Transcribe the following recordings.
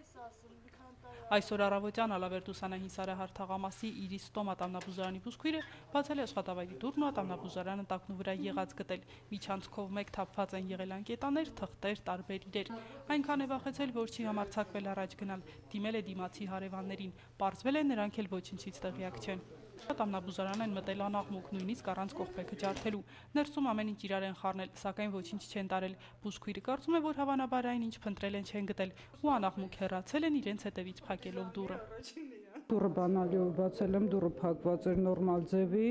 Ես ասում, մի քանի տարի Այսօր առավոտյան Ալավերդուսանահին Սարահար թաղամասի Իրիստոմ ատամնաբուժարանի բուժքույրը բացել է աշխատավայրի դուռն ու ատամնաբուժարանը տակնու վրա եղած գտել։ Միջանցքով մեկ թափված են եղել անկետաներ, թղթեր, տարբեր իրեր։ Այնքան է վախեցել, որ չի համարցակվել առաջ գնալ, դիմել է դիմացի հարևաններին։ Պարզվել է նրանք էլ ոչինչից տեղյակ չեն։ Ատամնաբուժարան են մտել անաղմուկ, նույնիսկ առանց կողպեքը ջարդելու։ Ներսում ամեն ինչ իրար են խառնել, սակայն ոչինչ չեն տարել։ Բուժքույրը կարծում է, որ հավանաբար այն ինչ փնտրել են չեն գտել, ու անաղմուկ հեռացել են իրենց հետևից փակելով դուռը։ Դուրը բանալիով բացել եմ, դուրը փակված էր նորմալ ձևի,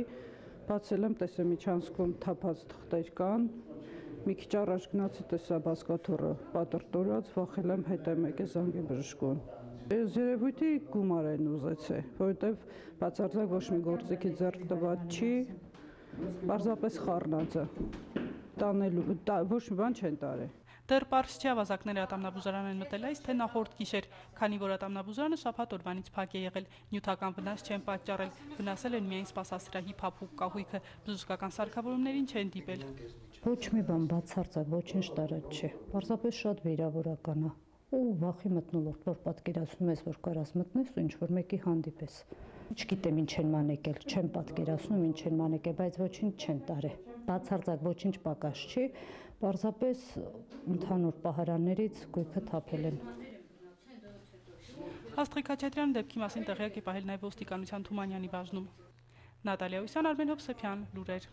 բացել եմ, տեսա միջանցքում թափած թղթեր կան, մի քիչ առաջ գնացի տեսա բասկաթորը պատրտորած, վախել եմ հետ եմ եկե զանգի բժշկուն։ Ես երևույթի գումար են ուզեցե, որովհետև բացարձակ ոչ մի գործիքի ձեռք տված չի, պարզապես խառնած է։ Տանելու, տա, ոչ մի բան չեն տարել։ Դեռ པարզ չի ավազակները ատամնաբուժարան են մտել այս թե նախորդ գիշեր, քանի որ ատամնաբուժարանը շաբաթ օրվանից փակ է եղել, նյութական վնաս չեն պատճառել, վնասել են միայն սպասասրահի փափուկ կահույքը, բժշկական սարքավորումներին չեն դիպել։ Ոչ մի բան բացարձակ ոչինչ տարած չէ։ Պարզապես շատ վիրավորական է։ Ու վախի մտնոլորտ, որ պատկերացնում ես, որ կարաս մտնես ու ինչ որ մեկի հանդիպես։ Չգիտեմ ինչ են մանեկել, չեմ պատկերացնում ինչ են մանեկել, բայց ոչինչ չեն տարել։ Բացարձակ ոչինչ պակաս չի, պարզապես ընդհանուր պահարաններից գույքը թափել են։ Աստղիկ Խաչատրյանը դեպքի մասին տեղյակ է պահել նաև ոստիկանության Թումանյանի բաժնում։ Նատալիա Ուսյան, Արմեն Հովսեփյան, լուրեր։